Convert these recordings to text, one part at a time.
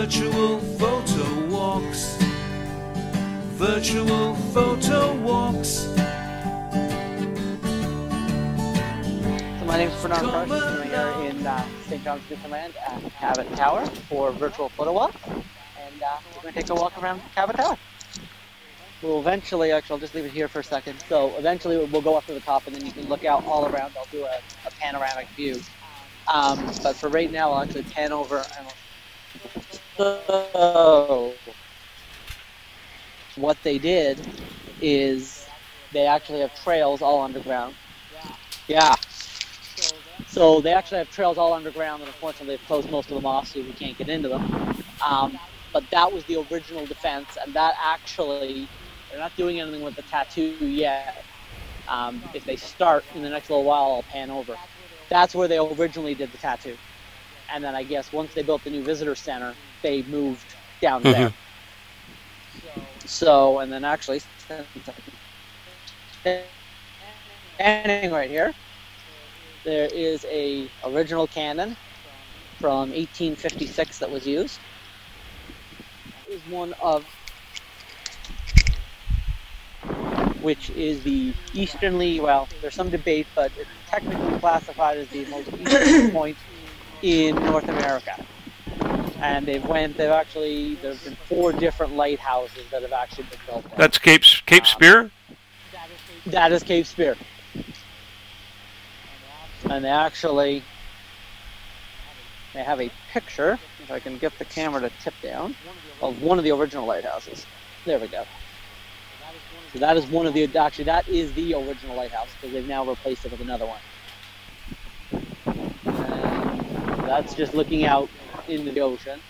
Virtual photo walks. Virtual photo walks. So my name is Bernard Crush, and we're here in uh, St. John's, Newfoundland at Cabot Tower for virtual photo walk. And uh, we're going to take a walk around Cabot Tower. We'll eventually, actually, I'll just leave it here for a second. So eventually we'll go up to the top and then you can look out all around. I'll do a, a panoramic view. Um, but for right now, I'll actually pan over and so what they did is they actually have trails all underground. Yeah. So they actually have trails all underground, and unfortunately they've closed most of them off, so we can't get into them. Um, but that was the original defense, and that actually they're not doing anything with the tattoo yet. Um, if they start in the next little while, I'll pan over. That's where they originally did the tattoo. And then I guess once they built the new visitor center, they moved down Mhm. there. So, and then actually, standing right here, there is a original cannon from 1856 that was used. Is one of which is the easternly, well, there's some debate, but it's technically classified as the most eastern point in North America. And they've went, they've actually, there's been four different lighthouses that have actually been built there. That's Cape Cape um, Spear. That is Cape Spear. And they actually, they have a picture, if I can get the camera to tip down, of one of the original lighthouses. There we go. So that is one of the, actually that is the original lighthouse because they've now replaced it with another one. And that's just looking out into the ocean.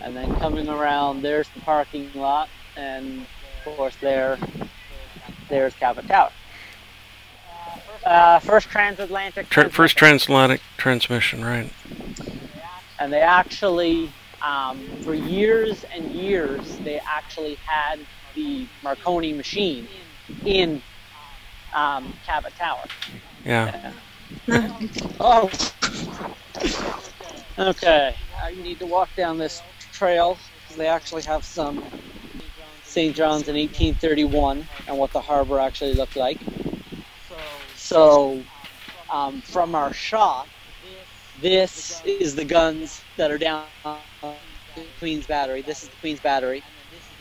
And then coming around, there's the parking lot, and of course there, there's Cabot Tower. Uh, first transatlantic. Tra- first transatlantic transmission, right? and they actually, um, for years and years, they actually had the Marconi machine in um, Cabot Tower. Yeah. Oh. Okay, I need to walk down this trail because they actually have some St. John's in 1831 and what the harbor actually looked like. So, um, from our shot, this is the guns that are down Queen's Battery. This is the Queen's Battery.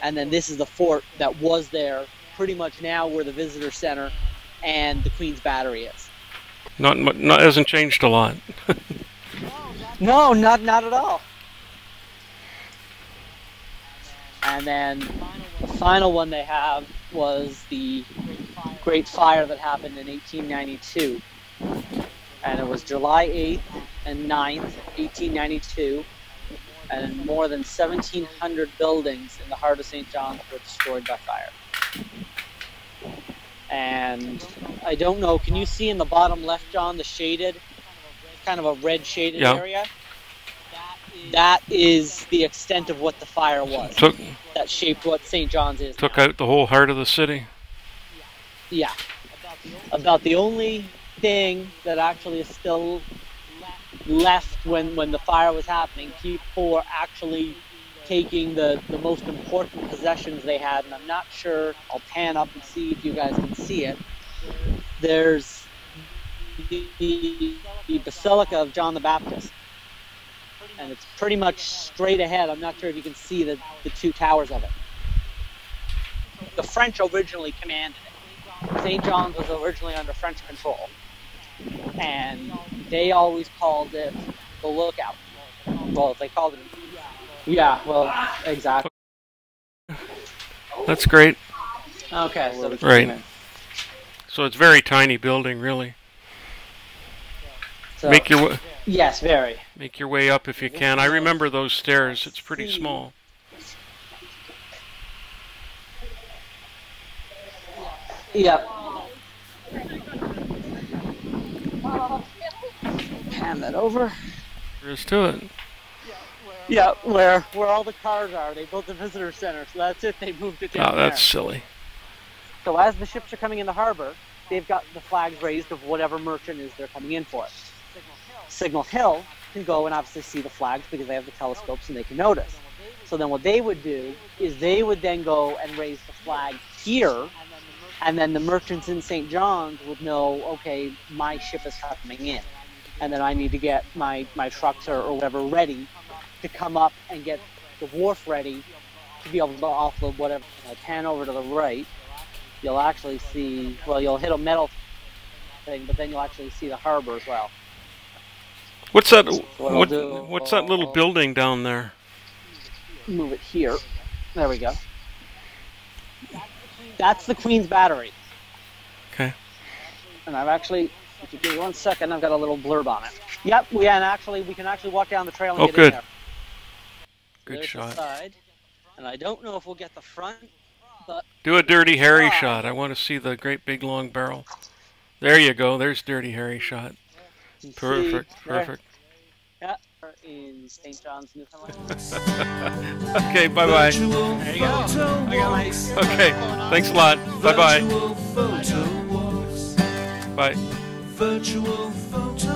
And then this is the fort that was there pretty much now where the visitor center and the Queen's Battery is. Not not hasn't changed a lot. No, not not at all. And then the final one they have was the Great Fire that happened in 1892. And it was July 8th and 9th, 1892. And more than 1,700 buildings in the heart of St. John's were destroyed by fire. And I don't know, can you see in the bottom left, John, the shaded, kind of a red shaded Yeah. area? That is the extent of what the fire was. Took That shaped what St. John's is. took now. out the whole heart of the city. Yeah. About the only thing that actually is still left when, when the fire was happening, people were actually taking the, the most important possessions they had, and I'm not sure, I'll pan up and see if you guys can see it. There's the, the, the Basilica of John the Baptist. And it's pretty much straight ahead. I'm not sure if you can see the, the two towers of it. The French originally commanded it. St. John's was originally under French control. And they always called it the lookout. Well, they called it. Yeah, well, exactly. That's great. Okay, so the Right. So it's very tiny building, really. So, Make your wa- yes, very. make your way up if you can. I remember those stairs. It's pretty small. Yep. Hand that over. Here's to it. Yeah, where where all the cars are. They built the visitor center, so that's it. They moved it down Oh, ah, that's there. silly. So as the ships are coming in the harbor, they've got the flags raised of whatever merchant is they're coming in for. Signal Hill can go and obviously see the flags because they have the telescopes and they can notice. So then what they would do is they would then go and raise the flag here, and then the merchants in St. John's would know, okay, my ship is coming in, and then I need to get my, my trucks or, or whatever ready to come up and get the wharf ready to be able to offload whatever. Uh, pan over to the right, you'll actually see, well, you'll hit a metal thing, but then you'll actually see the harbor as well. What's that? what What, do- what's that little building down there? move it here. There we go. That's the Queen's Battery. Okay. And I've actually, if you give me one second, I've got a little blurb on it. Yep, we can actually we can actually walk down the trail and Oh, get good. in there. Good There's shot. The side, and I don't know if we'll get the front, but Do a Dirty Harry Ah. shot. I want to see the great big long barrel. There you go. There's Dirty Harry shot. You Perfect. Perfect. Yeah, in St. John's, Newfoundland. Okay. Bye bye. There you go. I got my- Okay. Thanks a lot. Bye bye. Virtual photo walks. Bye. Virtual photo